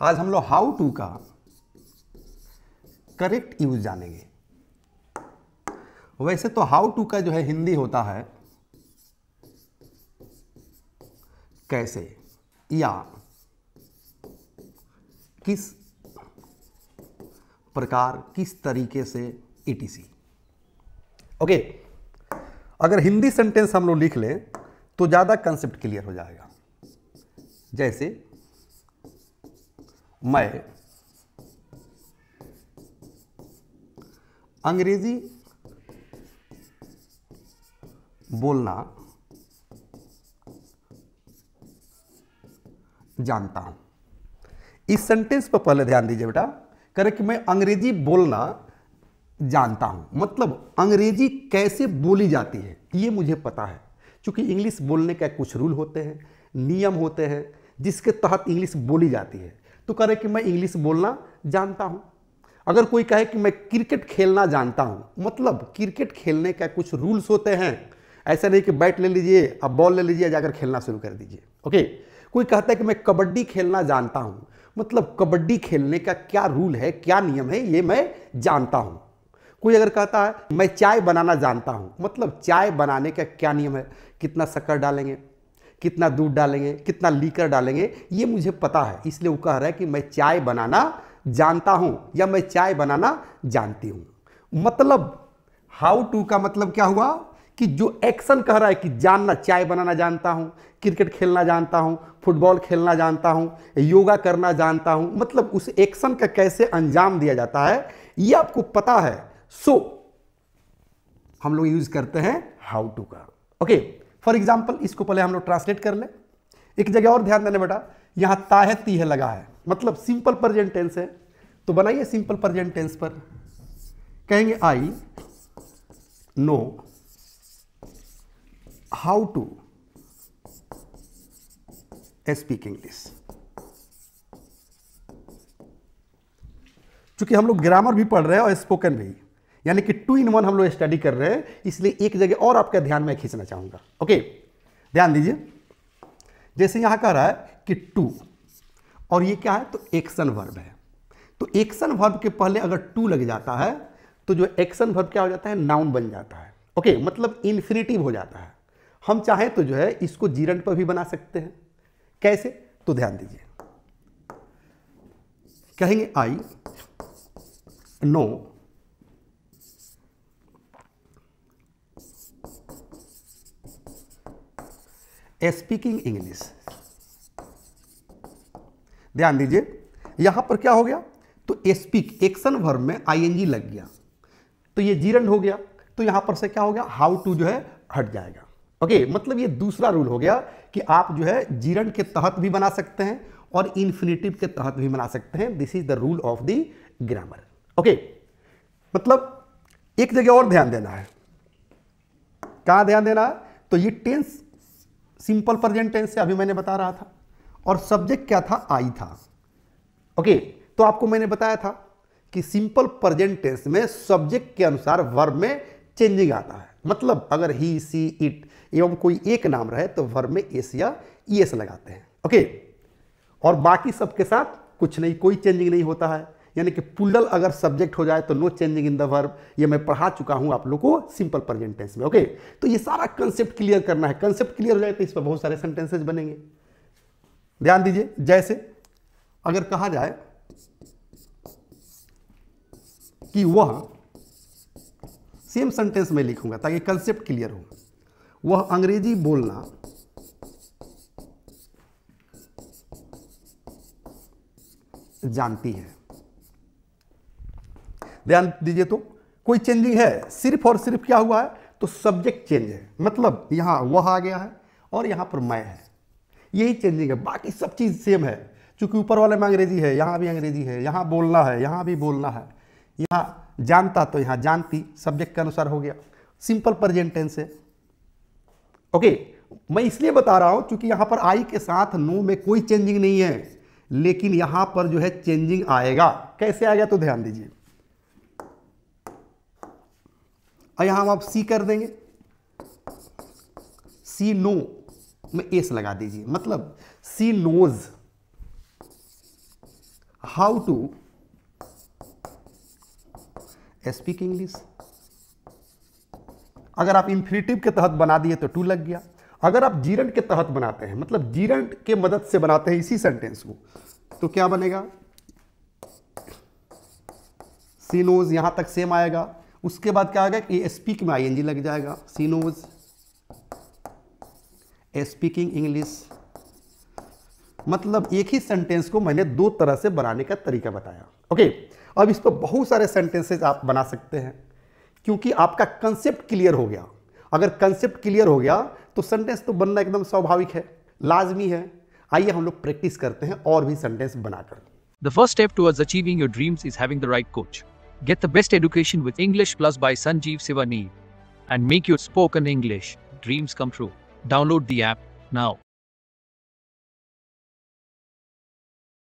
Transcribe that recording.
आज हम लोग हाउ टू का करेक्ट यूज़ जानेंगे। वैसे तो हाउ टू का जो है हिंदी होता है, कैसे, या, किस प्रकार, किस तरीके से ईटीसी ओके अगर हिंदी सेंटेंस हम लोग लिख लें तो ज़्यादा कंसेप्ट क्लियर हो जाएगा। जैसे मैं। अंग्रेज़ी बोलना जानता हूँ। इस सेंटेंस पर पहले ध्यान दीजिए बेटा, करे कि मैं अंग्रेज़ी बोलना जानता हूँ। मतलब अंग्रेज़ी कैसे बोली जाती है, ये मुझे पता है। क्योंकि इंग्लिश बोलने का कुछ रूल होते हैं, नियम होते हैं, जिसके तहत इंग्लिश बोली जाती है। तो करे कि मैं इंग्लिश बोलना जानता हूँ। अगर कोई कहे कि मैं क्रिकेट खेलना जानता हूँ मतलब क्रिकेट खेलने का कुछ रूल्स होते हैं। ऐसा नहीं कि बैट ले लीजिए, अब बॉल ले लीजिए, जाकर खेलना शुरू कर दीजिए। ओके कोई कहता है कि मैं कबड्डी खेलना जानता हूँ मतलब कबड्डी खेलने का क्या रूल है, क्या नियम है, ये मैं जानता हूँ। कोई अगर कहता है, मैं चाय बनाना जानता हूँ मतलब चाय बनाने का क्या नियम है, कितना शक्कर डालेंगे? कितना दूध डालेंगे कितना लीकर डालेंगे ये मुझे पता है। इसलिए वो कह रहा है कि मैं चाय बनाना जानता हूँ या मैं चाय बनाना जानती हूँ। मतलब हाउ टू का मतलब क्या हुआ? कि जो एक्शन कह रहा है कि जानना चाय बनाना जानता हूँ क्रिकेट खेलना जानता हूँ फुटबॉल खेलना जानता हूँ योगा करना जानता हूँ मतलब उस एक्शन का कैसे अंजाम दिया जाता है ये आपको पता है। सो so, हम लोग यूज़ करते हैं हाउ टू का। ओके फॉर एग्ज़ाम्पल इसको पहले हम लोग ट्रांसलेट कर ले। एक जगह और ध्यान देने बेटा, यहाँ ती है लगा है। मतलब सिंपल प्रेजेंट टेंस है। तो बनाइए सिंपल प्रेजेंट टेंस पर। कहेंगे I know how to speak English चूँकि हम लोग ग्रामर भी पढ़ रहे हैं और स्पोकन भी। यानी कि टू इन वन हम लोग स्टडी कर रहे हैं, इसलिए एक जगह और आपका ध्यान में खींचना चाहूँगा। ओके ध्यान दीजिए। जैसे यहाँ कह रहा है कि टू और ये क्या है? तो एक्शन वर्ब है। तो एक्शन वर्ब के पहले अगर टू लग जाता है तो जो एक्शन वर्ब क्या हो जाता है? नाउन बन जाता है। ओके मतलब इन्फिनिटिव हो जाता है। हम चाहें तो जो है इसको जीरंट पर भी बना सकते हैं। कैसे? तो ध्यान दीजिए। कहेंगे आई नो स्पीकिंग इंग्लिश ध्यान दीजिए, यहाँ पर क्या हो गया? तो स्पीक एक्शन वर्ब में आईएनजी लग गया। तो ये जीरंड हो गया। तो यहाँ पर से क्या हो गया? हाउ टू जो है, हट जाएगा। ओके मतलब ये दूसरा रूल हो गया कि आप जो है जीरंड के तहत भी बना सकते हैं और इन्फिनेटिव के तहत भी बना सकते हैं। This is the rule of the grammar okay मतलब एक जगह और ध्यान देना है। कहाँ ध्यान देना है? तो ये टेंस सिंपल प्रेजेंट टेंस से अभी मैंने बता रहा था। और सब्जेक्ट क्या था? आई था। ओके तो आपको मैंने बताया था कि सिंपल प्रेजेंट टेंस में सब्जेक्ट के अनुसार वर्ब में चेंजिंग आता है। मतलब अगर ही सी इट एवं कोई एक नाम रहे तो वर्ब में एस या ई एस लगाते हैं। ओके, और बाकी सबके साथ कुछ नहीं, कोई चेंजिंग नहीं होता है। यानी कि पुल्डल अगर सब्जेक्ट हो जाए तो no changing in the verb, ये मैं पढ़ा चुका हूँ आप लोग को सिंपल प्रेजेंट टेंस में, ओके? तो ये सारा कंसेप्ट क्लियर करना है। कंसेप्ट क्लियर हो जाए तो इस पर बहुत सारे सेंटेंसेज बनेंगे। ध्यान दीजिए, जैसे, अगर कहा जाए कि वह सेम सेंटेंस में लिखूँगा ताकि कंसेप्ट क्लियर हो। वह अंग्रेज़ी बोलना, जानती है। ध्यान दीजिए तो कोई चेंजिंग है? सिर्फ़ और सिर्फ़ क्या हुआ है? तो सब्जेक्ट चेंज है। मतलब यहाँ वह आ गया है और यहाँ पर मैं है। यही चेंजिंग है। बाकी सब चीज़ सेम है। क्योंकि ऊपर वाले में अंग्रेज़ी है, यहाँ भी अंग्रेज़ी है, यहाँ बोलना है, यहाँ भी बोलना है। यहाँ जानता तो यहाँ जानती सब्जेक्ट के अनुसार हो गया। सिंपल प्रेजेंट टेंस है। ओके मैं इसलिए बता रहा हूँ क्योंकि यहाँ पर आई के साथ नो में कोई चेंजिंग नहीं है। लेकिन यहाँ पर जो है चेंजिंग आएगा। कैसे आएगा तो ध्यान दीजिए। और यहाँ हम आप सी कर देंगे। सी नो में एस लगा दीजिए। मतलब she knows how to speak English अगर आप इंफिनिटिव के तहत बना दिए तो टू लग गया। अगर आप जीरंट के तहत बनाते हैं मतलब जीरंट के मदद से बनाते हैं इसी सेंटेंस को तो क्या बनेगा? सी नोज़ यहाँ तक सेम आएगा। उसके बाद क्या आएगा कि स्पीक में आई लग जाएगा। सीनोज स्पीकिंग इंग्लिश मतलब एक ही सेंटेंस को मैंने दो तरह से बनाने का तरीका बताया। ओके अब इस पर बहुत सारे सेंटेंसेस आप बना सकते हैं, क्योंकि आपका कंसेप्ट क्लियर हो गया। अगर कंसेप्ट क्लियर हो गया तो सेंटेंस तो बनना एकदम स्वाभाविक है। लाजमी है। आइए हम लोग प्रैक्टिस करते हैं और भी सेंटेंस बनाकर। The first step towards achieving your dreams is having the right coach. Get the best education with English Plus by Sanjeev Sivaneer and make your spoken English dreams come true. Download the app now.